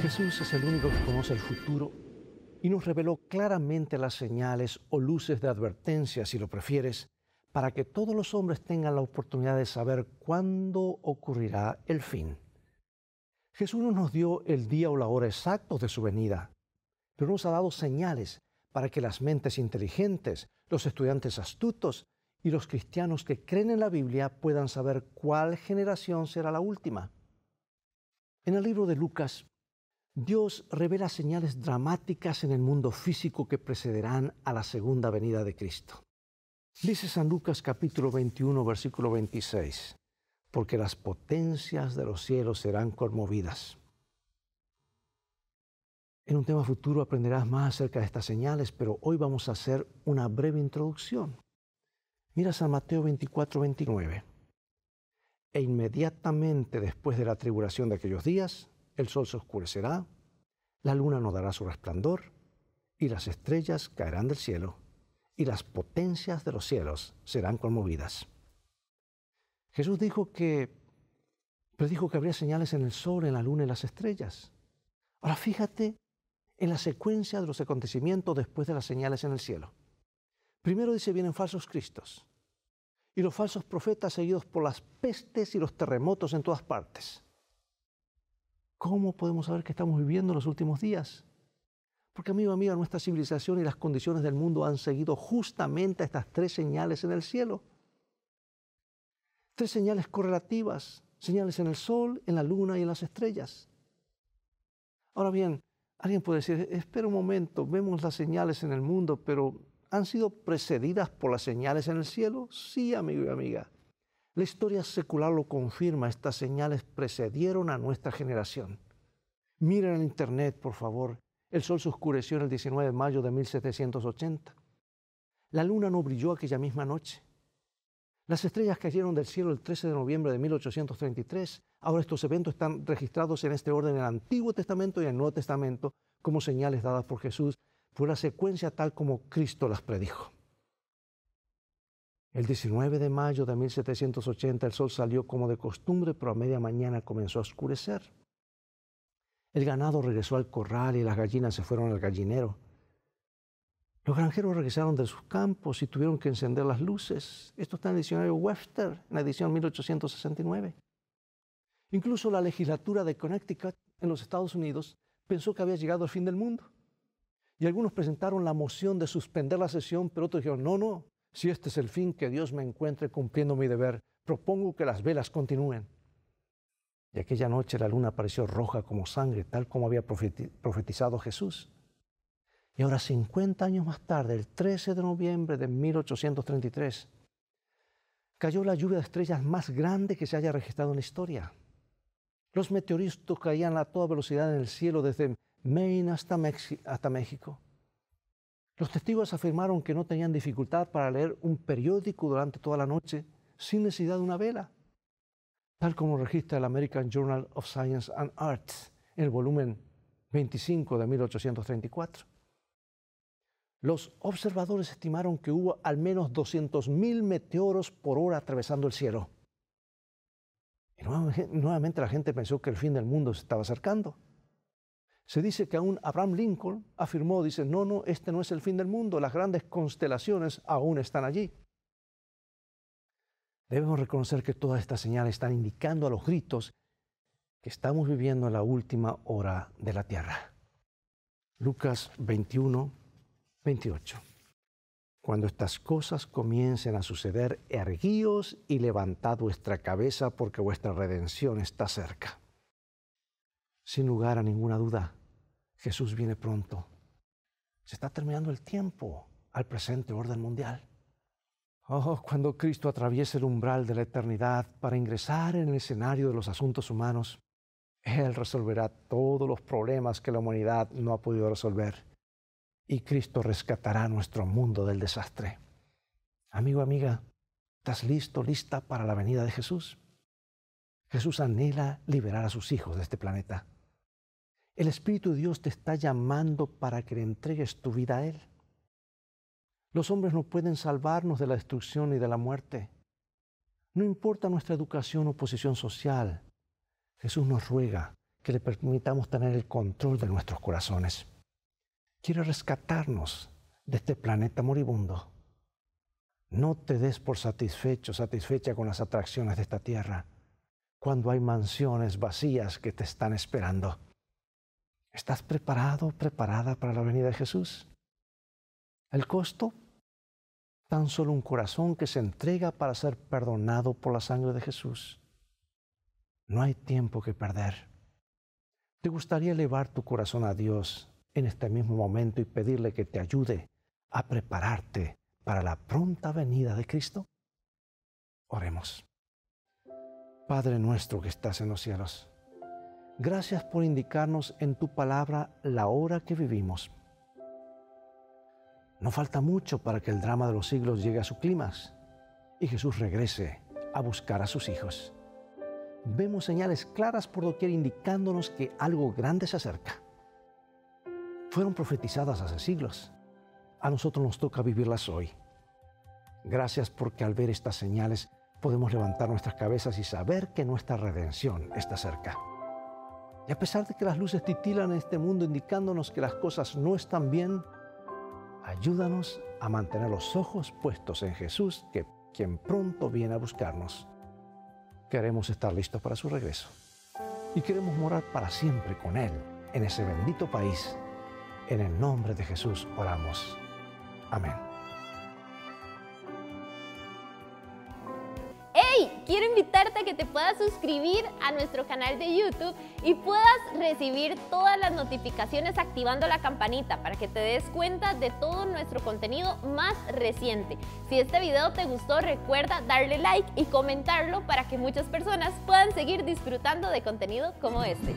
Jesús es el único que conoce el futuro y nos reveló claramente las señales o luces de advertencia, si lo prefieres, para que todos los hombres tengan la oportunidad de saber cuándo ocurrirá el fin. Jesús no nos dio el día o la hora exactos de su venida, pero nos ha dado señales para que las mentes inteligentes, los estudiantes astutos y los cristianos que creen en la Biblia puedan saber cuál generación será la última. En el libro de Lucas, Dios revela señales dramáticas en el mundo físico que precederán a la segunda venida de Cristo. Dice San Lucas capítulo 21, versículo 26, porque las potencias de los cielos serán conmovidas. En un tema futuro aprenderás más acerca de estas señales, pero hoy vamos a hacer una breve introducción. Mira San Mateo 24, 29. E inmediatamente después de la tribulación de aquellos días, el sol se oscurecerá, la luna no dará su resplandor, y las estrellas caerán del cielo, y las potencias de los cielos serán conmovidas. Jesús dijo que predijo que habría señales en el sol, en la luna y las estrellas. Ahora fíjate en la secuencia de los acontecimientos después de las señales en el cielo. Primero dice vienen falsos cristos y los falsos profetas seguidos por las pestes y los terremotos en todas partes. ¿Cómo podemos saber que estamos viviendo los últimos días? Porque, amigo, amiga, nuestra civilización y las condiciones del mundo han seguido justamente estas tres señales en el cielo. Tres señales correlativas, señales en el sol, en la luna y en las estrellas. Ahora bien, alguien puede decir, espera un momento, vemos las señales en el mundo, pero ¿han sido precedidas por las señales en el cielo? Sí, amigo y amiga. La historia secular lo confirma, estas señales precedieron a nuestra generación. Miren en internet, por favor. El sol se oscureció el 19 de mayo de 1780. La luna no brilló aquella misma noche. Las estrellas cayeron del cielo el 13 de noviembre de 1833. Ahora estos eventos están registrados en este orden en el Antiguo Testamento y en el Nuevo Testamento como señales dadas por Jesús. Fue la secuencia tal como Cristo las predijo. El 19 de mayo de 1780 el sol salió como de costumbre, pero a media mañana comenzó a oscurecer. El ganado regresó al corral y las gallinas se fueron al gallinero. Los granjeros regresaron de sus campos y tuvieron que encender las luces. Esto está en el diccionario Webster, en la edición 1869. Incluso la legislatura de Connecticut en los Estados Unidos pensó que había llegado el fin del mundo. Y algunos presentaron la moción de suspender la sesión, pero otros dijeron, no, no, si este es el fin que Dios me encuentre cumpliendo mi deber, propongo que las velas continúen. Y aquella noche la luna apareció roja como sangre, tal como había profetizado Jesús. Y ahora, 50 años más tarde, el 13 de noviembre de 1833, cayó la lluvia de estrellas más grande que se haya registrado en la historia. Los meteoritos caían a toda velocidad en el cielo desde Maine hasta, México. Los testigos afirmaron que no tenían dificultad para leer un periódico durante toda la noche sin necesidad de una vela, tal como registra el American Journal of Science and Arts en el volumen 25 de 1834. Los observadores estimaron que hubo al menos 200.000 meteoros por hora atravesando el cielo. Y nuevamente la gente pensó que el fin del mundo se estaba acercando. Se dice que aún Abraham Lincoln afirmó, dice, no, no, este no es el fin del mundo, las grandes constelaciones aún están allí. Debemos reconocer que todas estas señales están indicando a los gritos que estamos viviendo en la última hora de la tierra. Lucas 21, 28. Cuando estas cosas comiencen a suceder, erguíos y levantad vuestra cabeza porque vuestra redención está cerca. Sin lugar a ninguna duda, Jesús viene pronto. Se está terminando el tiempo al presente orden mundial. Oh, cuando Cristo atraviese el umbral de la eternidad para ingresar en el escenario de los asuntos humanos, Él resolverá todos los problemas que la humanidad no ha podido resolver. Y Cristo rescatará nuestro mundo del desastre. Amigo, amiga, ¿estás listo, lista para la venida de Jesús? Jesús anhela liberar a sus hijos de este planeta. El Espíritu de Dios te está llamando para que le entregues tu vida a Él. Los hombres no pueden salvarnos de la destrucción y de la muerte. No importa nuestra educación o posición social, Jesús nos ruega que le permitamos tener el control de nuestros corazones. Quiere rescatarnos de este planeta moribundo. No te des por satisfecho, satisfecha con las atracciones de esta tierra, cuando hay mansiones vacías que te están esperando. ¿Estás preparado, preparada para la venida de Jesús? ¿El costo? Tan solo un corazón que se entrega para ser perdonado por la sangre de Jesús. No hay tiempo que perder. ¿Te gustaría elevar tu corazón a Dios en este mismo momento y pedirle que te ayude a prepararte para la pronta venida de Cristo? Oremos. Padre nuestro que estás en los cielos, gracias por indicarnos en tu palabra la hora que vivimos no falta mucho para que el drama de los siglos llegue a su clímax y Jesús regrese a buscar a sus hijos. Vemos señales claras por doquier indicándonos que algo grande se acerca. Fueron profetizadas hace siglos. A nosotros nos toca vivirlas hoy. Gracias porque al ver estas señales podemos levantar nuestras cabezas y saber que nuestra redención está cerca. Y a pesar de que las luces titilan en este mundo indicándonos que las cosas no están bien, Ayúdanos a mantener los ojos puestos en Jesús, que quien pronto viene a buscarnos. Queremos estar listos para su regreso y queremos morar para siempre con Él en ese bendito país. En el nombre de Jesús oramos. Amén. Quiero invitarte a que te puedas suscribir a nuestro canal de YouTube y puedas recibir todas las notificaciones activando la campanita para que te des cuenta de todo nuestro contenido más reciente. Si este video te gustó, recuerda darle like y comentarlo para que muchas personas puedan seguir disfrutando de contenido como este.